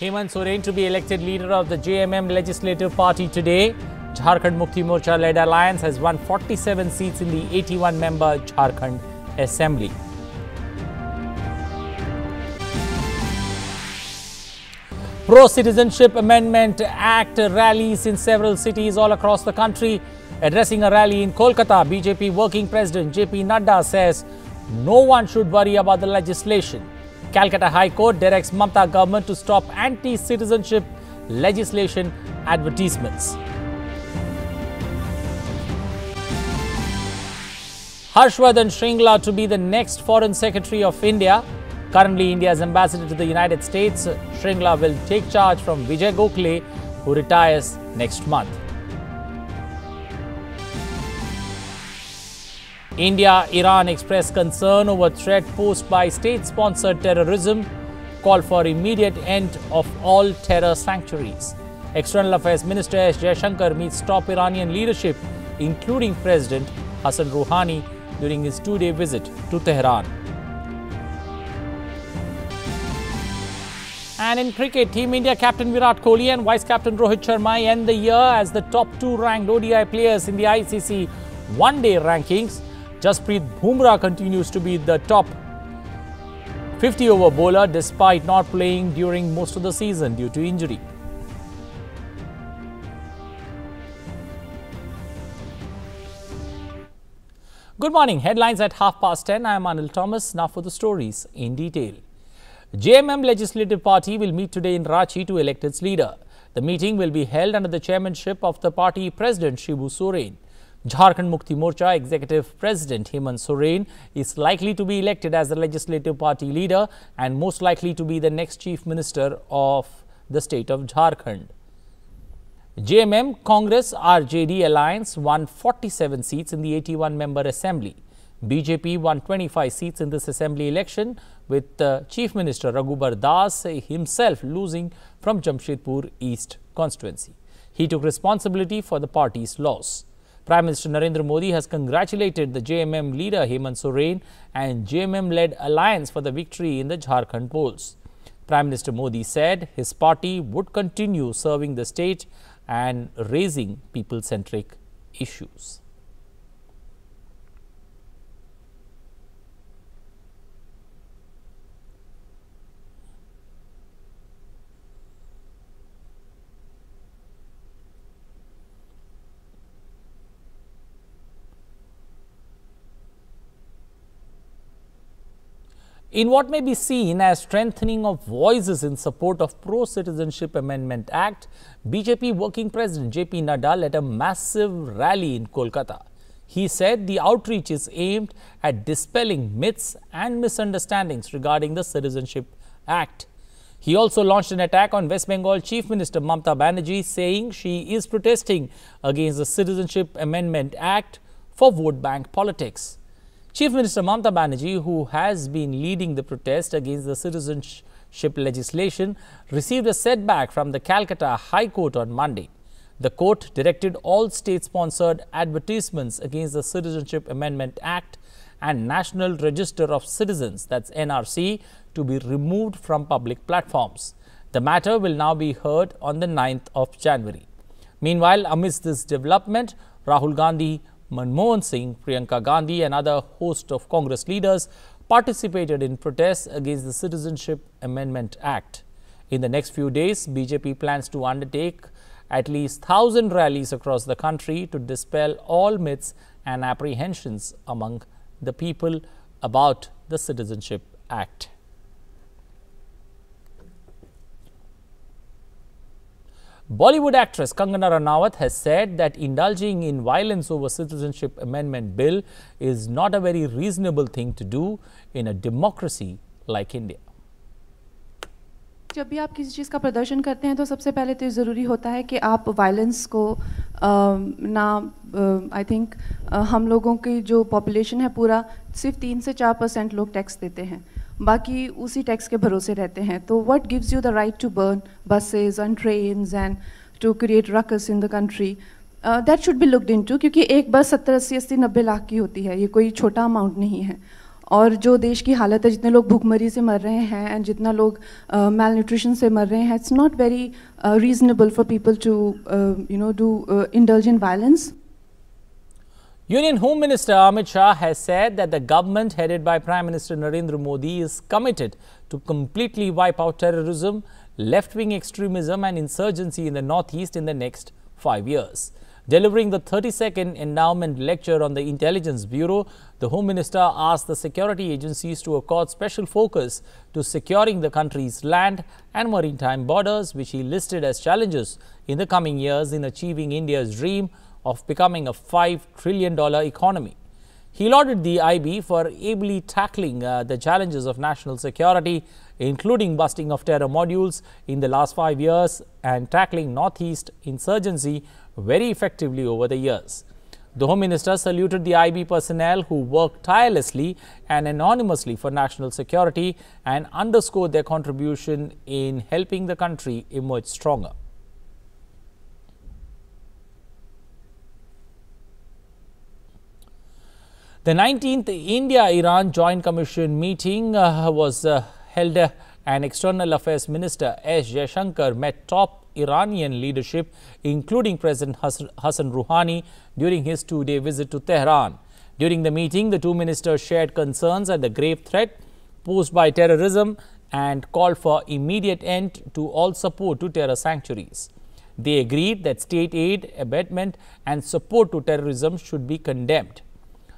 Hemant Soren to be elected leader of the JMM Legislative Party today. Jharkhand Mukti Morcha led alliance has won 47 seats in the 81 member Jharkhand Assembly. Pro Citizenship Amendment Act rallies in several cities all across the country. Addressing a rally in Kolkata, BJP Working President JP Nadda says no one should worry about the legislation. Calcutta High Court directs Mamta government to stop anti-citizenship legislation advertisements. Harshvardhan Shringla to be the next Foreign Secretary of India. Currently India's ambassador to the United States, Shringla will take charge from Vijay Gokhale, who retires next month. India Iran expressed concern over threat posed by state sponsored terrorism, call for immediate end of all terror sanctuaries. External Affairs Minister S. Jaishankar meets top Iranian leadership, including President Hassan Rouhani, during his two day visit to Tehran. And in cricket, Team India captain Virat Kohli and vice captain Rohit Sharma end the year as the top two ranked ODI players in the ICC one day rankings. Jasprit Bumrah continues to be the top 50 over bowler despite not playing during most of the season due to injury. Good morning. Headlines at half past 10. I am Anil Thomas. Now for the stories in detail. JMM Legislative Party will meet today in Ranchi to elect its leader. The meeting will be held under the chairmanship of the party president Shibu Soren. Jharkhand Mukti Morcha Executive President Hemant Soren is likely to be elected as the legislative party leader and most likely to be the next chief minister of the state of Jharkhand. JMM Congress RJD alliance won 47 seats in the 81 member assembly. BJP won 25 seats in this assembly election with uh, Chief Minister Raghubar Das himself losing from Jamshedpur East constituency. He took responsibility for the party's loss. Prime Minister Narendra Modi has congratulated the JMM leader Hemant Soren and JMM-led alliance for the victory in the Jharkhand polls. Prime Minister Modi said his party would continue serving the state and raising people-centric issues. In what may be seen as strengthening of voices in support of Pro-Citizenship Amendment Act, BJP Working President JP Nadda led a massive rally in Kolkata. He said the outreach is aimed at dispelling myths and misunderstandings regarding the Citizenship Act. He also launched an attack on West Bengal Chief Minister Mamta Banerjee, saying she is protesting against the Citizenship Amendment Act for vote bank politics. Chief Minister Mamta Banerjee, who has been leading the protest against the citizenship legislation, received a setback from the Calcutta High Court on Monday. The court directed all state-sponsored advertisements against the Citizenship Amendment Act and National Register of Citizens, that's NRC, to be removed from public platforms. The matter will now be heard on the 9th of January. Meanwhile, amidst this development, Rahul Gandhi Manmohan Singh, Priyanka Gandhi and other host of Congress leaders participated in protests against the Citizenship Amendment Act. In the next few days, BJP plans to undertake at least 1,000 rallies across the country to dispel all myths and apprehensions among the people about the Citizenship Act. Bollywood actress Kangana Ranaut has said that indulging in violence over citizenship amendment bill is not a very reasonable thing to do in a democracy like India. जब भी आप किसी चीज़ का प्रदर्शन करते हैं तो सबसे पहले तो ज़रूरी होता है कि आप वायलेंस को आ, ना आई थिंक हम लोगों की जो पॉपुलेशन है पूरा सिर्फ़ तीन से चार परसेंट लोग टैक्स देते हैं बाकी उसी टैक्स के भरोसे रहते हैं। तो what gives you the right to burn buses and train and to create ruckus in the country that should be looked into क्योंकि एक बस सत्तर अस्सी अस्सी नब्बे लाख की होती है। ये कोई छोटा अमाउंट नहीं है। और जो देश की हालत है जितने लोग भूखमरी से मर रहे हैं एंड जितना लोग मेल uh, न्यूट्रिशन से मर रहे हैं it's not very reasonable for people to you know do indulge in violence Union Home Minister Amit Shah has said that the government headed by Prime Minister Narendra Modi is committed to completely wipe out terrorism, left-wing extremism and insurgency in the northeast in the next five years. Delivering the 32nd endowment lecture on the Intelligence Bureau, the Home Minister asked the security agencies to accord special focus to securing the country's land and maritime borders, which he listed as challenges in the coming years in achieving India's dream of becoming a $5 trillion economy. He lauded the IB for ably tackling uh, the challenges of national security, including busting of terror modules in the last five years and tackling Northeast insurgency very effectively over the years. The Home Minister saluted the IB personnel who worked tirelessly and anonymously for national security and underscored their contribution in helping the country emerge stronger. The 19th India-Iran Joint Commission meeting uh, was uh, held uh, and External Affairs Minister S. Jaishankar met top Iranian leadership, including President Hassan Rouhani, during his two-day visit to Tehran. During the meeting, the two ministers shared concerns at the grave threat posed by terrorism and called for immediate end to all support to terror sanctuaries. They agreed that state aid, abetment and support to terrorism should be condemned.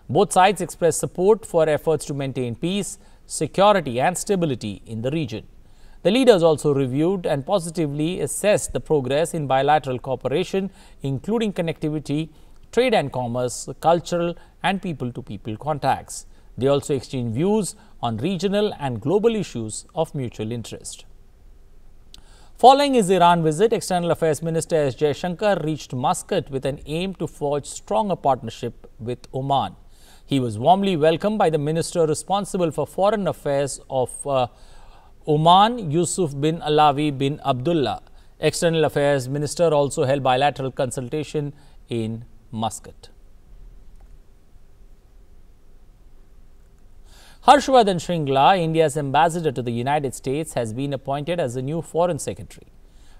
Both sides expressed support for efforts to maintain peace, security and stability in the region. The leaders also reviewed and positively assessed the progress in bilateral cooperation, including connectivity, trade and commerce, cultural and people-to-people -people contacts. They also exchanged views on regional and global issues of mutual interest. Following his Iran visit, External Affairs Minister S. Jaishankar reached Muscat with an aim to forge stronger partnership with Oman. He was warmly welcomed by the minister responsible for foreign affairs of uh, Oman, Yusuf bin Alawi bin Abdullah. External Affairs Minister also held bilateral consultation in Muscat. Harshvardhan Shringla, India's ambassador to the United States, has been appointed as the new Foreign Secretary.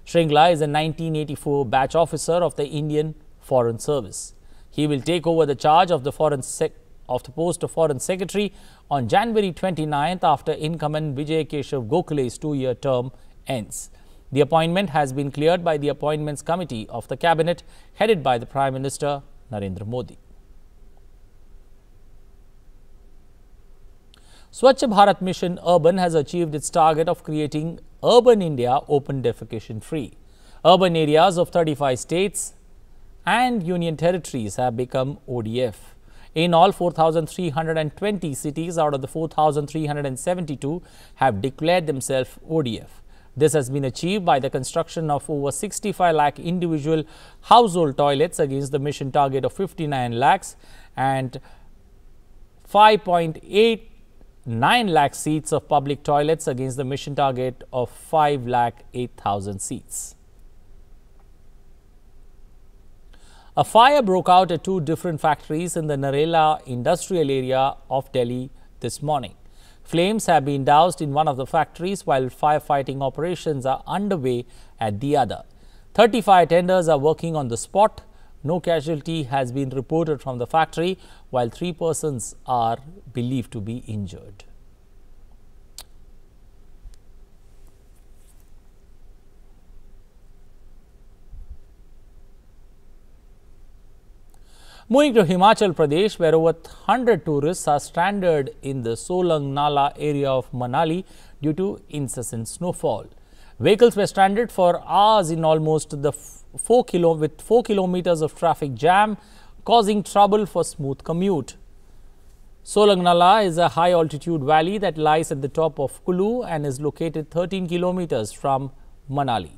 Shringla is a 1984 batch officer of the Indian Foreign Service. He will take over the charge of the Foreign Secretary of the post of Foreign Secretary on January 29th after incumbent Vijay Keshav Gokhale's two-year term ends. The appointment has been cleared by the Appointments Committee of the Cabinet headed by the Prime Minister Narendra Modi. Swachh Bharat Mission Urban has achieved its target of creating Urban India open defecation free. Urban areas of 35 states and union territories have become ODF. In all, 4,320 cities out of the 4,372 have declared themselves ODF. This has been achieved by the construction of over 65 lakh individual household toilets against the mission target of 59 lakhs and 5.89 lakh seats of public toilets against the mission target of 5 lakh 8,000 seats. A fire broke out at two different factories in the Narela industrial area of Delhi this morning. Flames have been doused in one of the factories while firefighting operations are underway at the other. 30 fire tenders are working on the spot. No casualty has been reported from the factory while three persons are believed to be injured. Moving to Himachal Pradesh, where over 100 tourists are stranded in the Solang Nala area of Manali due to incessant snowfall. Vehicles were stranded for hours in almost the 4 kilo with 4 kilometers of traffic jam, causing trouble for smooth commute. Solang Nala is a high altitude valley that lies at the top of Kulu and is located 13 kilometers from Manali.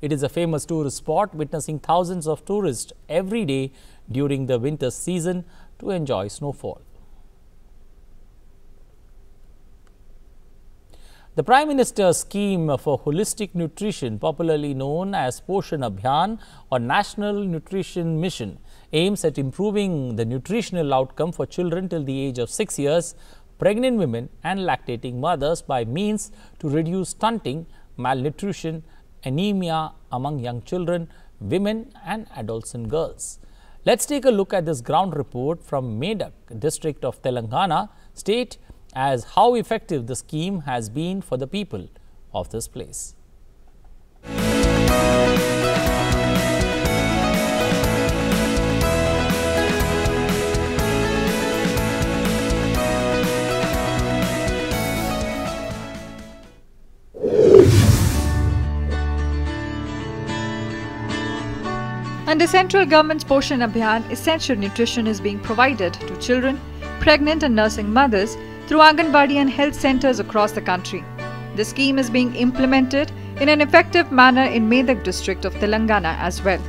It is a famous tourist spot witnessing thousands of tourists every day during the winter season to enjoy snowfall. The Prime Minister's scheme for holistic nutrition, popularly known as Poshan Abhiyan or National Nutrition Mission, aims at improving the nutritional outcome for children till the age of 6 years. pregnant women and lactating mothers by means to reduce stunting, malnutrition, anemia among young children, women and adults and girls. Let's take a look at this ground report from Medak district of Telangana state as how effective the scheme has been for the people of this place. Under central government's Poshan Abhiyan, essential nutrition is being provided to children, pregnant and nursing mothers through Anganwadi and health centers across the country. The scheme is being implemented in an effective manner in Medak district of Telangana as well.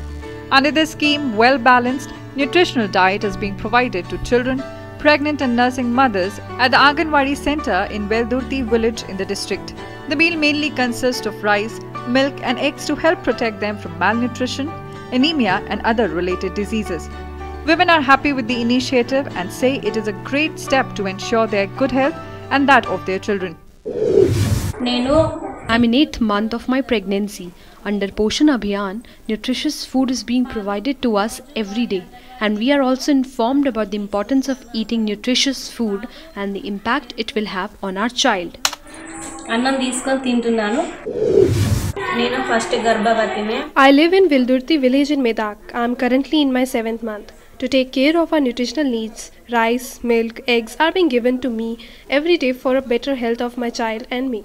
Under this scheme, well-balanced nutritional diet is being provided to children, pregnant and nursing mothers at the Anganwadi center in Veldurti village in the district. The meal mainly consists of rice, milk and eggs to help protect them from malnutrition, anemia and other related diseases. Women are happy with the initiative and say it is a great step to ensure their good health and that of their children. నేను I'm in eighth month of my pregnancy. Under Poshan Abhiyan, nutritious food is being provided to us every day, and we are also informed about the importance of eating nutritious food and the impact it will have on our child. అన్నం తీసుకొని తింటున్నాను నేను first గర్భవతినే I live in Veldurti village in Medak. I am currently in my 7th month. To take care of our nutritional needs, rice, milk, eggs are being given to me every day for a better health of my child and me.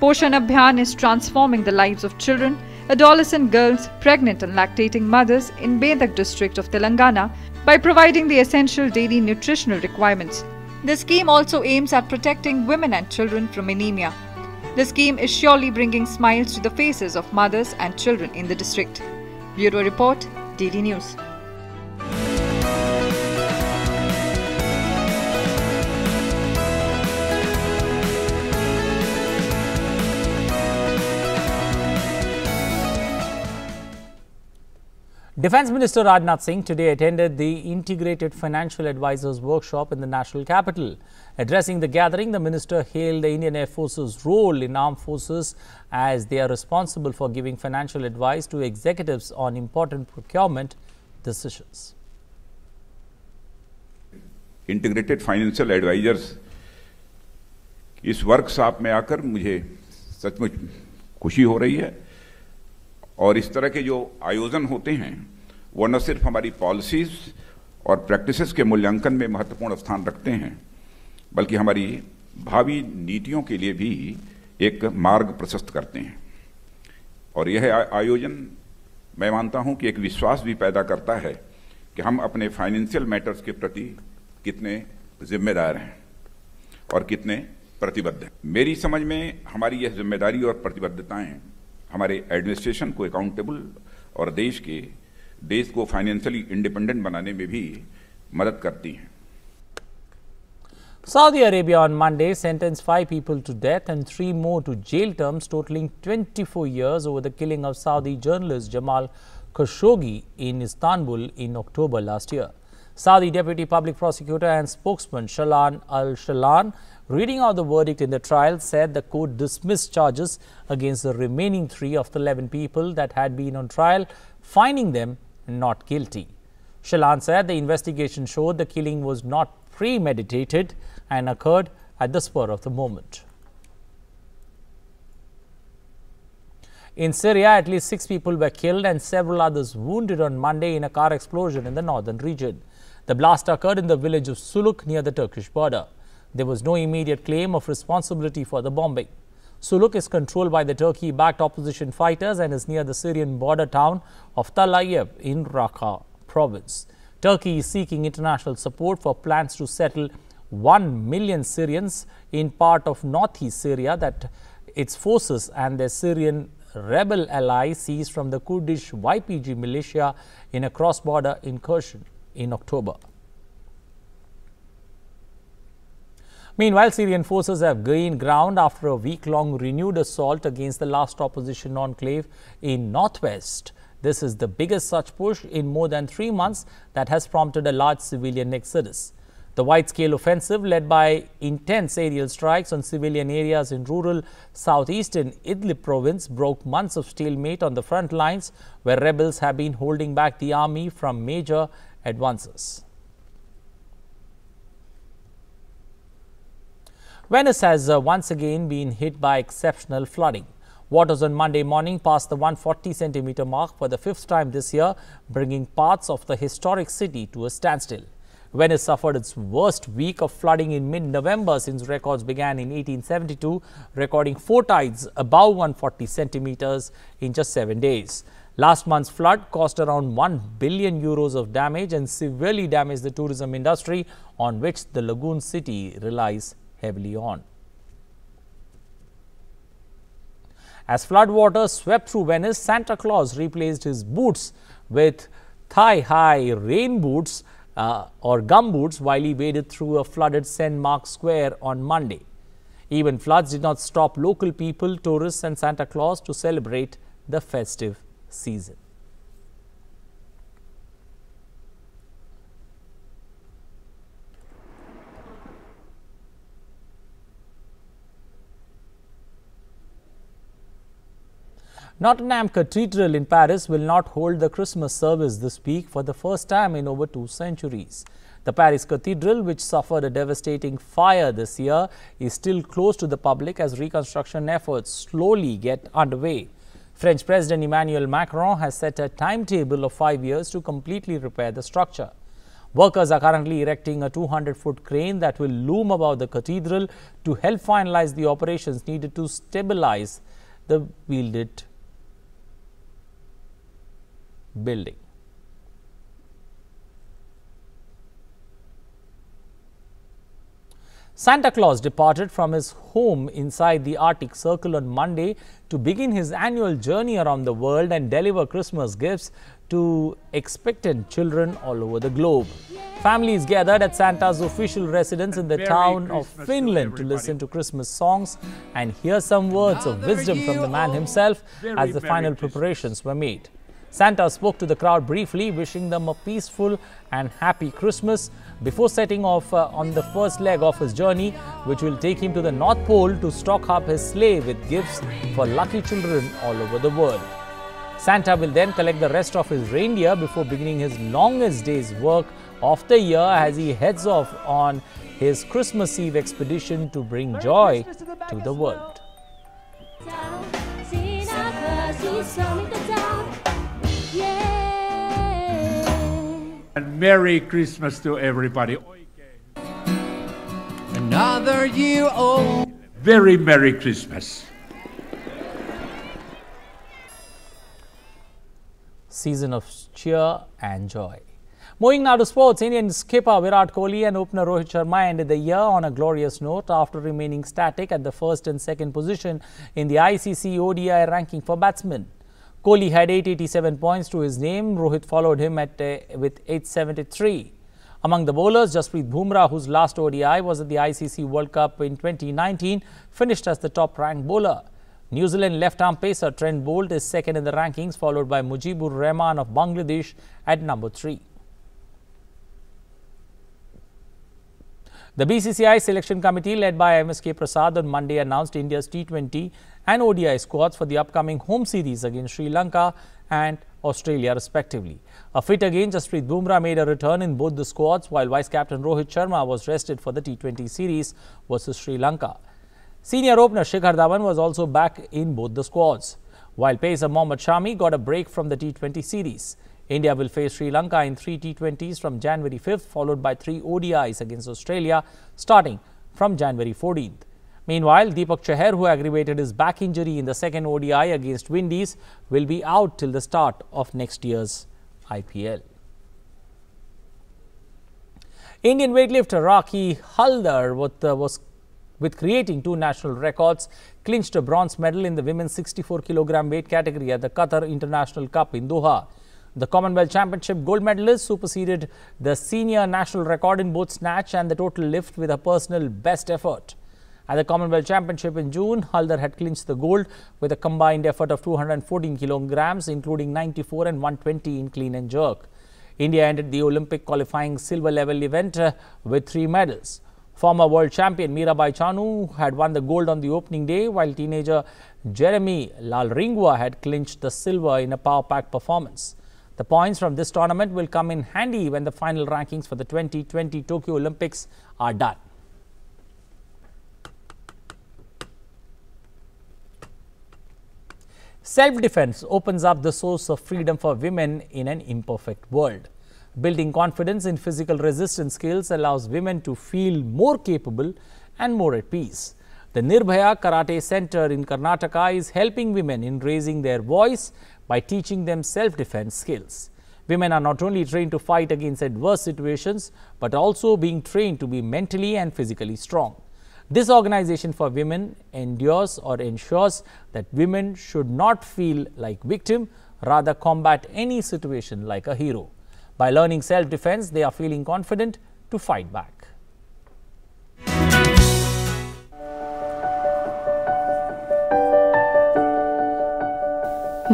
Poshan Abhiyan is transforming the lives of children, adolescent girls, pregnant and lactating mothers in Medak district of Telangana by providing the essential daily nutritional requirements the scheme also aims at protecting women and children from anemia. The scheme is surely bringing smiles to the faces of mothers and children in the district. Bureau Report, DD News. Defence Minister Rajnath Singh today attended the Integrated Financial Advisors Workshop in the national capital. Addressing the gathering, the minister hailed the Indian Air Force's role in armed forces as they are responsible for giving financial advice to executives on important procurement decisions. Integrated financial advisers इस workshop में आकर मुझे सचमुच खुशी हो रही है और इस तरह के जो आयोजन होते हैं, वो न सिर्फ़ हमारी पॉलिसीज़ और प्रैक्टिसेस के मूल्यांकन में महत्वपूर्ण स्थान रखते हैं, बल्कि हमारी भावी नीतियों के लिए भी एक मार्ग प्रशस्त करते हैं। और यह आयोजन मैं मानता हूँ कि एक विश्वास भी पैदा करता है कि हम अपने फाइनेंशियल मैटर्स के प्रति कितने जिम्मेदार हैं और कितने प्रतिबद्ध हैं। मेरी समझ में हमारी यह ज़िम्मेदारी और प्रतिबद्धताएँ हमारे एडमिनिस्ट्रेशन को अकाउंटेबल और देश के देश को फाइनेंशियली इंडिपेंडेंट बनाने में भी मदद करती हैं Saudi Arabia on Monday sentenced five people to death and three more to jail terms totaling 24 years over the killing of Saudi journalist Jamal Khashoggi in Istanbul in October last year. Saudi Deputy Public Prosecutor and spokesman Shalan al-Shalan reading out the verdict in the trial said the court dismissed charges against the remaining three of the 11 people that had been on trial, finding them not guilty. Shalan said the investigation showed the killing was not premeditated and occurred at the spur of the moment. In Syria, at least six people were killed and several others wounded on Monday in a car explosion in the northern region. The blast occurred in the village of Suluk near the Turkish border. There was no immediate claim of responsibility for the bombing. Suluk is controlled by the Turkey backed opposition fighters and is near the Syrian border town of Tal Abyad in Raqqa province. Turkey is seeking international support for plans to settle 1 million Syrians in part of northeast Syria that its forces and their Syrian rebel ally seized from the Kurdish YPG militia in a cross border incursion in October. Meanwhile, Syrian forces have gained ground after a week long renewed assault against the last opposition enclave in northwest This is the biggest such push in more than three months that has prompted a large civilian exodus. The wide-scale offensive led by intense aerial strikes on civilian areas in rural southeastern Idlib province broke months of stalemate on the front lines where rebels have been holding back the army from major advances. Venice has uh, once again been hit by exceptional flooding. Waters on Monday morning passed the 140 centimeter mark for the fifth time this year, bringing parts of the historic city to a standstill. Venice suffered its worst week of flooding in mid-November since records began in 1872, recording four tides above 140 centimeters in just seven days. Last month's flood cost around 1 billion euros of damage and severely damaged the tourism industry on which the lagoon city relies heavily on. As floodwaters swept through Venice, Santa Claus replaced his boots with thigh-high rain boots uh, or gum boots while he waded through a flooded St. Mark's Square on Monday. Even floods did not stop local people, tourists and Santa Claus to celebrate the festive season. Notre Dame Cathedral in Paris will not hold the Christmas service this week for the first time in over two centuries. The Paris Cathedral, which suffered a devastating fire this year, is still closed to the public as reconstruction efforts slowly get underway. French President Emmanuel Macron has set a timetable of five years to completely repair the structure. Workers are currently erecting a 200-foot crane that will loom above the cathedral to help finalize the operations needed to stabilize the wielded building. Santa Claus departed from his home inside the Arctic Circle on Monday to begin his annual journey around the world and deliver Christmas gifts to expectant children all over the globe. Families gathered at Santa's official residence in the town of Finland to, to listen to Christmas songs and hear some words of wisdom from the man himself as the final preparations were made. Santa spoke to the crowd briefly, wishing them a peaceful and happy Christmas before setting off uh, on the first leg of his journey, which will take him to the North Pole to stock up his sleigh with gifts for lucky children all over the world. Santa will then collect the rest of his reindeer before beginning his longest day's work of the year as he heads off on his Christmas Eve expedition to bring joy to the world. And Merry Christmas to everybody. Another year old. Very Merry Christmas. Season of cheer and joy. Moving now to sports, Indian skipper Virat Kohli and opener Rohit Sharma ended the year on a glorious note after remaining static at the first and second position in the ICC ODI ranking for batsmen. Kohli had 887 points to his name. Rohit followed him at uh, with 873. Among the bowlers, Jasprit Bumrah, whose last ODI was at the ICC World Cup in 2019, finished as the top-ranked bowler. New Zealand left-arm pacer Trent Boult is second in the rankings, followed by Mujibur Rahman of Bangladesh at number three. The BCCI selection committee led by MSK Prasad on Monday announced India's T20 and ODI squads for the upcoming home series against Sri Lanka and Australia respectively. A fit again, Jasprit Bumrah made a return in both the squads while Vice Captain Rohit Sharma was rested for the T20 series versus Sri Lanka. Senior opener Shikhar Dhawan was also back in both the squads, while pacer Mohammad Shami got a break from the T20 series. India will face Sri Lanka in three T20s from January 5th, followed by three ODIs against Australia starting from January 14th. Meanwhile, Deepak Chahar, who aggravated his back injury in the second ODI against Windies, will be out till the start of next year's IPL. Indian weightlifter Rakhi Haldar with, uh, was with creating two national records, clinched a bronze medal in the women's 64 kg weight category at the Qatar International Cup in Doha. The Commonwealth Championship gold medalist superseded the senior national record in both snatch and the total lift with a personal best effort. At the Commonwealth Championship in June, Haldar had clinched the gold with a combined effort of 214 kilograms, including 94 and 120 in clean and jerk. India ended the Olympic qualifying silver level event uh, with three medals. Former world champion Mirabai Chanu had won the gold on the opening day, while teenager Jeremy Lalrinnunga had clinched the silver in a power pack performance. The points from this tournament will come in handy when the final rankings for the 2020 Tokyo Olympics are done. Self-defense opens up the source of freedom for women in an imperfect world. Building confidence in physical resistance skills allows women to feel more capable and more at peace. The Nirbhaya Karate Center in Karnataka is helping women in raising their voice by teaching them self-defense skills. Women are not only trained to fight against adverse situations, but also being trained to be mentally and physically strong. This organization for women endures or ensures that women should not feel like victim, rather combat any situation like a hero. By learning self-defense, they are feeling confident to fight back.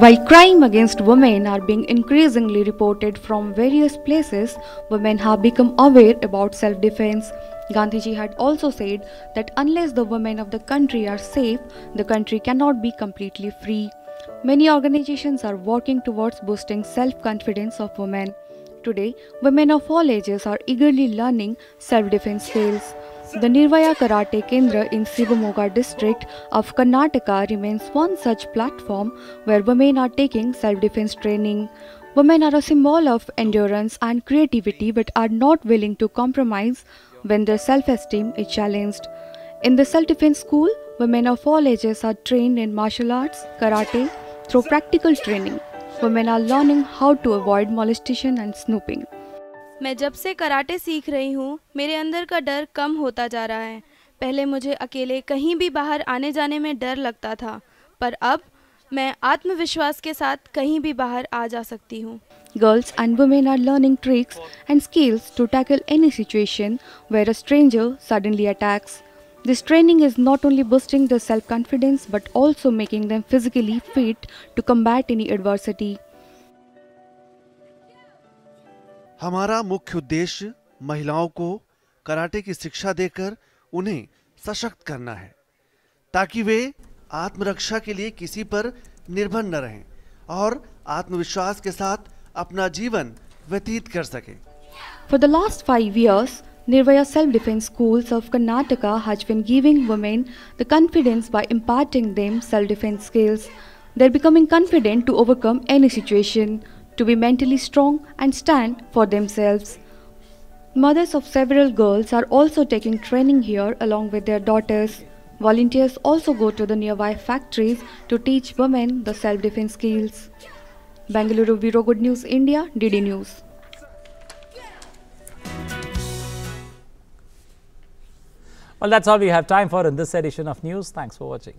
While crime against women are being increasingly reported from various places, women have become aware about self defense. Gandhiji had also said that unless the women of the country are safe, the country cannot be completely free. Many organizations are working towards boosting self confidence of women. Today, women of all ages are eagerly learning self defense skills. The Nirbhaya Karate Kendra in Sivamoga district of Karnataka remains one such platform where women are taking self defense training. Women are a symbol of endurance and creativity but are not willing to compromise when their self esteem is challenged. In the self defense school, women of all ages are trained in martial arts, karate, through practical training. Women are learning how to avoid molestation and snooping. मैं जब से karate सीख रही हूँ मेरे अंदर का डर कम होता जा रहा है पहले मुझे अकेले कहीं भी बाहर आने जाने में डर लगता था पर अब मैं आत्मविश्वास के साथ कहीं भी बाहर आ जा सकती हूँ Girls and women are learning tricks and skills to tackle any situation where a stranger suddenly attacks. This training is not only boosting their self confidence but also making them physically fit to combat any adversity. हमारा मुख्य उद्देश्य महिलाओं को karate की शिक्षा देकर उन्हें सशक्त करना है ताकि वे आत्मरक्षा के लिए किसी पर निर्भर न रहें और आत्मविश्वास के साथ For the last five years, Nirbhaya Self-Defense Schools of Karnataka have been giving women the confidence by imparting them self-defense skills. They're becoming confident to overcome any situation, to be mentally strong and stand for themselves. Mothers of several girls are also taking training here along with their daughters. Volunteers also go to the nearby factories to teach women the self-defense skills. Bangalore Bureau Good News India, DD News. Well, that's all we have time for in this edition of News. Thanks for watching.